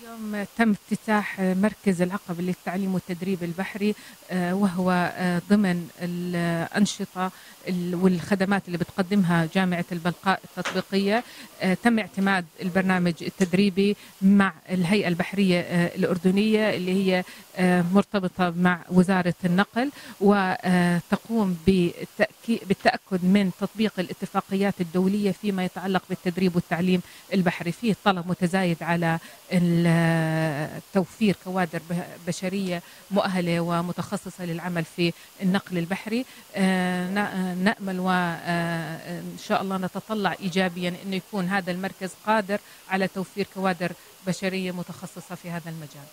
اليوم تم افتتاح مركز العقبة للتعليم والتدريب البحري آه، وهو آه، ضمن الأنشطة والخدمات اللي بتقدمها جامعة البلقاء التطبيقية. آه، تم اعتماد البرنامج التدريبي مع الهيئة البحرية الأردنية اللي هي مرتبطة مع وزارة النقل وتقوم بالتأكد من تطبيق الاتفاقيات الدولية فيما يتعلق بالتدريب والتعليم البحري. فيه طلب متزايد على توفير كوادر بشرية مؤهلة ومتخصصة للعمل في النقل البحري. آه، نأمل وان آه، شاء الله نتطلع ايجابيا إنه يكون هذا المركز قادر على توفير كوادر بشرية متخصصة في هذا المجال.